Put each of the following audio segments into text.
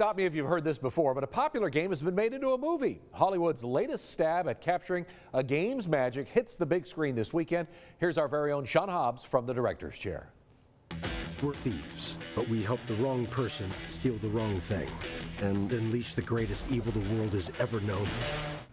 stop me if you've heard this before, but a popular game has been made into a movie. Hollywood's latest stab at capturing a game's magic hits the big screen this weekend. Here's our very own Sean Hobbs from the director's chair. We're thieves, but we help the wrong person steal the wrong thing and unleash the greatest evil the world has ever known.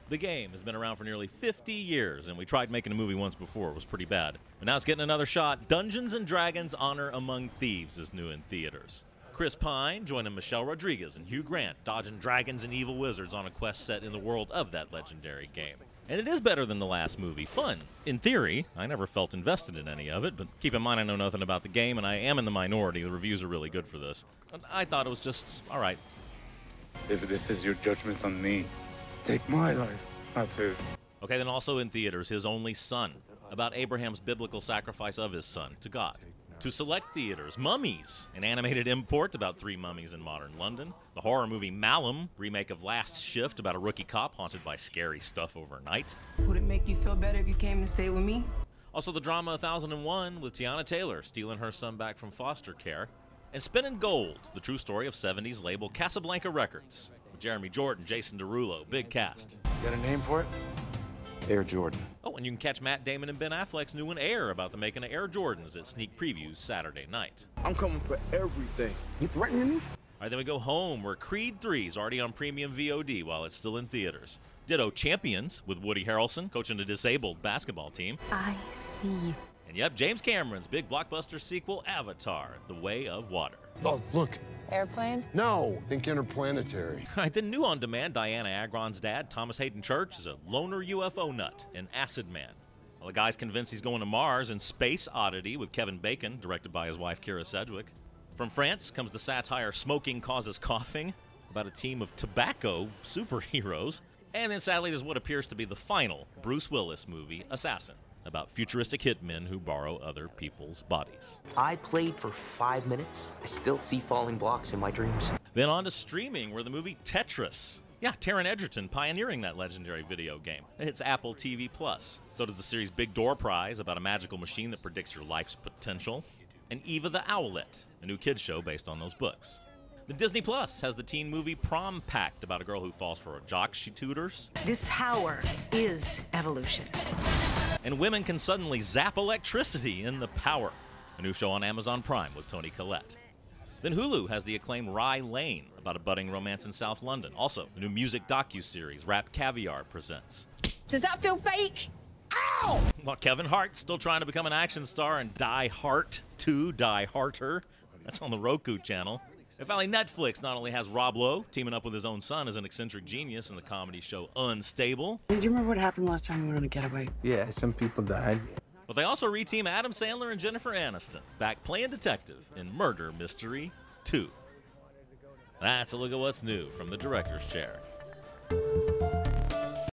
The game has been around for nearly 50 years, and we tried making a movie once before. It was pretty bad. But now it's getting another shot. Dungeons and Dragons Honor Among Thieves is new in theaters. Chris Pine joining Michelle Rodriguez and Hugh Grant, dodging dragons and evil wizards on a quest set in the world of that legendary game. And it is better than the last movie. Fun. In theory, I never felt invested in any of it, but keep in mind I know nothing about the game and I am in the minority. The reviews are really good for this. But I thought it was just alright. If this is your judgment on me, take my life, not his. Okay, then also in theaters, His Only Son, about Abraham's biblical sacrifice of his son to God. To select theaters, Mummies, an animated import about three mummies in modern London. The horror movie Malum, remake of Last Shift about a rookie cop haunted by scary stuff overnight. Would it make you feel better if you came and stayed with me? Also, the drama 1001 with Teyana Taylor stealing her son back from foster care. And Spinning Gold, the true story of 70s label Casablanca Records. With Jeremy Jordan, Jason Derulo, big cast. Got a name for it? Air Jordan. And you can catch Matt Damon and Ben Affleck's new one Air about the making of Air Jordans at sneak previews Saturday night. I'm coming for everything. You threatening me? All right, then we go home where Creed 3 is already on premium VOD while it's still in theaters. Ditto Champions with Woody Harrelson coaching a disabled basketball team. I see you. And yep, James Cameron's big blockbuster sequel, Avatar The Way of Water. Oh, look. Airplane? No, think interplanetary. All right, then new on demand, Dianna Agron's dad, Thomas Haden Church, is a loner UFO nut, an acid man. Well, the guy's convinced he's going to Mars in Space Oddity with Kevin Bacon, directed by his wife Kyra Sedgwick. From France comes the satire Smoking Causes Coughing, about a team of tobacco superheroes. And then sadly, there's what appears to be the final Bruce Willis movie, Assassin, about futuristic hitmen who borrow other people's bodies. I played for five minutes. I still see falling blocks in my dreams. Then on to streaming, where the movie Tetris. Yeah, Taron Egerton pioneering that legendary video game. It's Apple TV Plus. So does the series Big Door Prize about a magical machine that predicts your life's potential. And Eva the Owlet, a new kids show based on those books. The Disney Plus has the teen movie Prom Pact about a girl who falls for a jock she tutors. This power is evolution. And women can suddenly zap electricity in The Power, a new show on Amazon Prime with Toni Collette. Then Hulu has the acclaimed Rye Lane about a budding romance in South London. Also, the new music docu-series Rap Caviar presents. Does that feel fake? Ow! While Kevin Hart's still trying to become an action star in Die Hart 2 Die Harter. That's on the Roku channel. And finally, Netflix not only has Rob Lowe teaming up with his own son as an eccentric genius in the comedy show Unstable, Do you remember what happened last time we went on a getaway? Yeah, some people died. but they also reteam Adam Sandler and Jennifer Aniston back playing detective in Murder Mystery 2. That's a look at what's new from the director's chair.